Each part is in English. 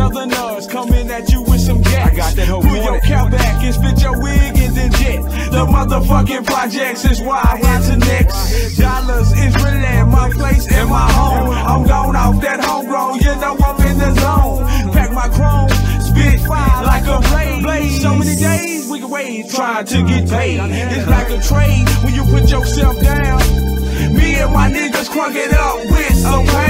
Southerners coming at you with some gas. I got that whole Pull your cap back and spit your wig and then jet. The motherfucking projects is why I had to next. Dallas is really my place and my home. I'm gone off that homegrown, you know I'm in the zone. Pack my chrome, spit fire like a blade. So many days we can wait trying to get paid. It's like a trade when you put yourself down. Me and my niggas crunk it up with some pounds,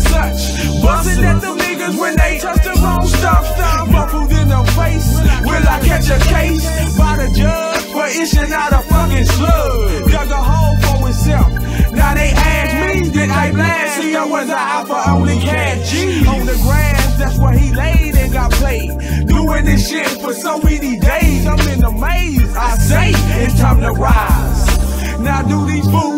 and such. Bustin' at them niggas when they touch the wrong stuff. Muffled in the face, will I catch a case by the judge for issuing out a fucking slug? Dug a hole for himself. Now they ask me, did I blast? See, I was an alpha only cat G on the grass. That's where he laid and got played. Doing this shit for so many days. I'm in the maze. I say it's time to rise. Now do these fools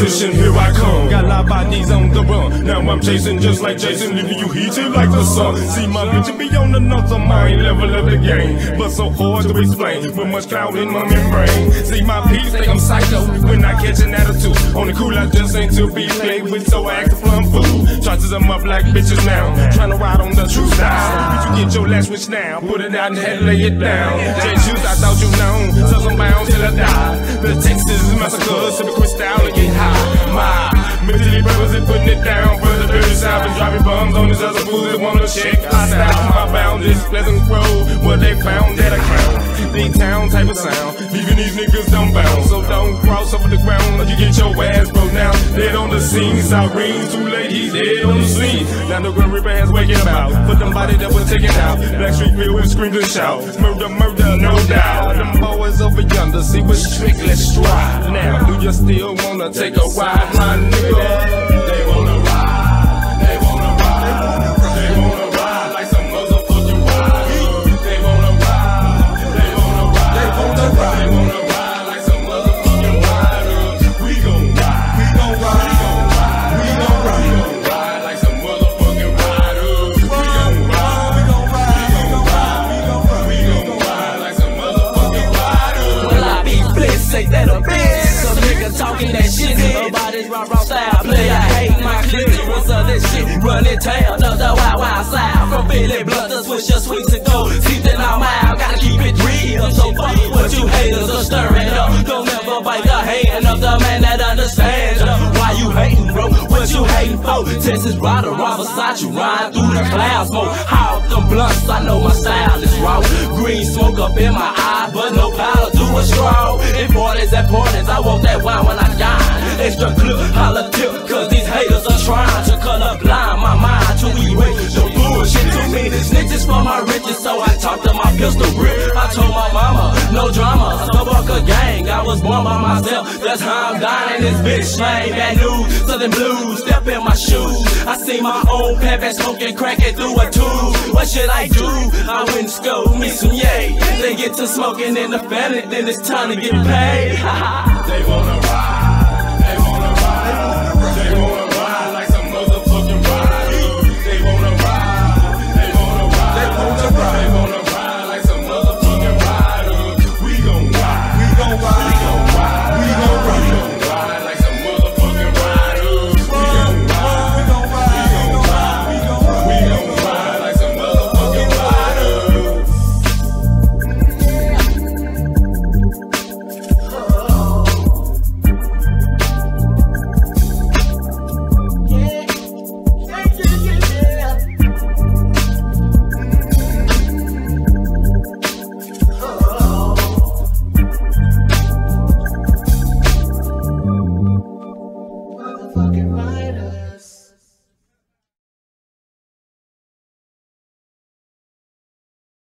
Position, here I come. Got of bodies on the run. Now I'm chasing just like Jason, leaving you heated like the sun. See my bitch be on another mind level of the game, but so hard to explain. With much cloud in my membrane. See my peeps think I'm psycho when I catch an attitude. On the cool, I just ain't to be played with, so I act a plum fool. To them up like bitches now. Trying to ride on the true style. Did you get your last switch now? Put it out and head lay it down. Jet shoes, I thought you known. So I'm till I die. The Texas massacre, sip a crystal and get high. My mentally putting it down for the dirty south and dropping bombs on these other fools that wanna check us out. My boundaries, Pleasant Grove, where they found that I crown. Big town type of sound, leaving these niggas dumbbound. So don't cross over the ground, or you get your ass broke down. Dead on the scene, sirens too late, he's dead on the scene. Now the Grim Reaper has waking about, for them body that was taken out. Black Street filled with screams and shouts, murder, murder, no doubt. Them boys over yonder, see what's trick, let's strive. Now, do you still wanna take a ride, my nigga? Play, I hate my. What's of this shit? Running tail of the wild, wild side. From Billy Blunt to Swisher Sweets and Gold. Teeth in our mouth, gotta keep it real. So fuck what you haters are stirring up. Don't ever bite the hand of the man that understands. Why you hating, bro? What you hating for? Texas rider, Rob Versace, ride through the clouds. Smoke hot them blunts, I know my style is raw. Green smoke up in my eye, but no powder to a straw. At parties, I want that wine when I dine. Extra holla tip, cause these haters are trying to color blind my mind to erase the bullshit to me. Snitches for my riches, so I talk to my pistol grip. I told my mama, no drama, Subucker gang. I was born by myself, that's how I'm dying this bitch. Slang bad news, southern blues, step in my shoes. I see my own pepper smoking, cracking through a tube. What should I do? I went and scope me some yay. They get to smoking in the family, then it's time to get paid. They wanna